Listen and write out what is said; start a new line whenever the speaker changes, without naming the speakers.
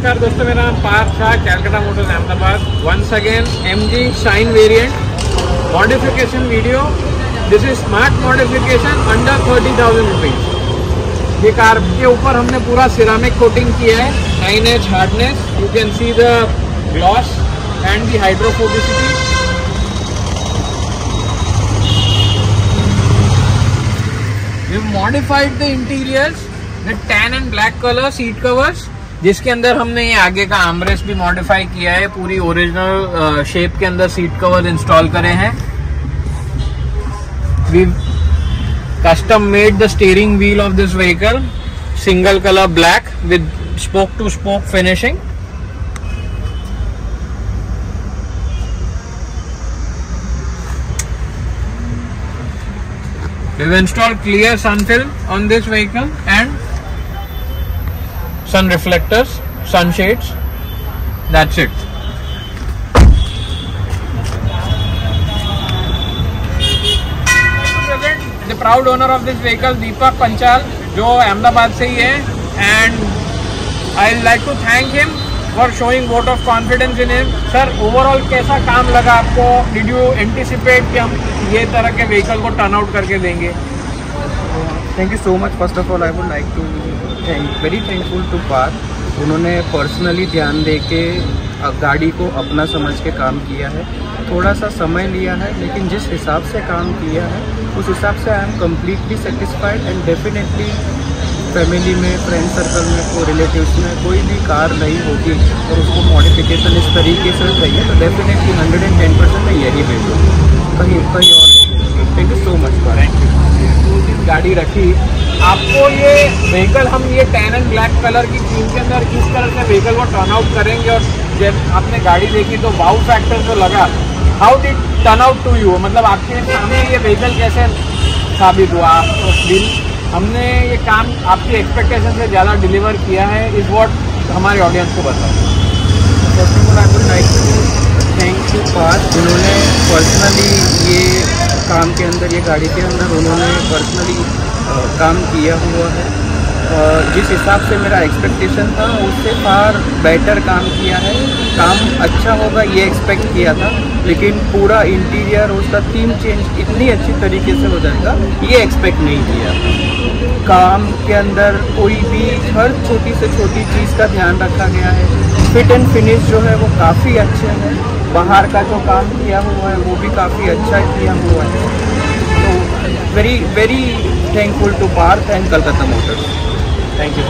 नमस्कार दोस्तों, मेरा नाम Parth Shah Calcutta Motors Ahmedabad once again M G shine variant modification video this is smart modification under thirty thousand rupees ये car के ऊपर हमने पूरा सिरामिक कोटिंग किया है. Nine H hardness you can see the gloss and the hydrophobicity We've modified the interiors with tan and black color seat covers. जिसके अंदर हमने ये आगे का आमरेस भी मॉडिफाई किया है, पूरी ओरिजिनल शेप के अंदर सीट कवर इंस्टॉल करे हैं। We custom made the steering wheel of this vehicle single colour black with spoke to spoke finishing We've installed clear sun film on this vehicle and sun reflectors, sunshades. That's it. The proud owner of this vehicle, Deepak Panchal, जो अहमदाबाद से ही है and I like to thank him for showing vote of confidence in him sir overall कैसा काम लगा आपको did you anticipate कि हम ये तरह के व्हीकल को टर्न आउट करके देंगे
thank you so much first of all I would like to thank very thankful to Parth उन्होंने पर्सनली ध्यान दे के गाड़ी को अपना समझ के काम किया है। थोड़ा सा समय लिया है, लेकिन जिस हिसाब से काम किया है, उस हिसाब से I am completely satisfied and definitely family में फ्रेंड सर्कल में कोई रिलेटिव्स में कोई भी कार नहीं होगी और उसको मॉडिफिकेशन इस तरीके से चाहिए तो definitely hundred and ten percent मैं यही भेजूँ कहीं कहीं और thank you so much
thank you गाड़ी रखी। आपको ये व्हीकल हम ये टैन एंड ब्लैक कलर की थीम के अंदर किस तरह से व्हीकल को टर्न आउट करेंगे और जब आपने गाड़ी देखी तो वाउ फैक्टर जो लगा how did turn out to you मतलब आपके सामने ये व्हीकल कैसे साबित हुआ? आपको फील हमने ये काम आपकी एक्सपेक्टेशन से ज़्यादा डिलीवर किया है इस वॉट हमारे ऑडियंस को बताओ।
First of all I would like to thank you Parth जिन्होंने पर्सनली ये काम के अंदर, ये गाड़ी के अंदर उन्होंने पर्सनली काम किया हुआ है। और जिस हिसाब से मेरा एक्सपेक्टेशन था, उससे फार बेटर काम किया है। काम अच्छा होगा, ये एक्सपेक्ट किया था, लेकिन पूरा इंटीरियर उसका थीम चेंज इतनी अच्छी तरीके से हो जाएगा, ये एक्सपेक्ट नहीं किया। काम के अंदर कोई भी, हर छोटी से छोटी चीज़ का ध्यान रखा गया है। फिट एंड फिनिश जो है, वो काफ़ी अच्छे हैं। बाहर का जो काम किया हुआ है, वो भी काफ़ी अच्छा किया हुआ है। तो very very thankful to Parth and Calcutta Motors
thank you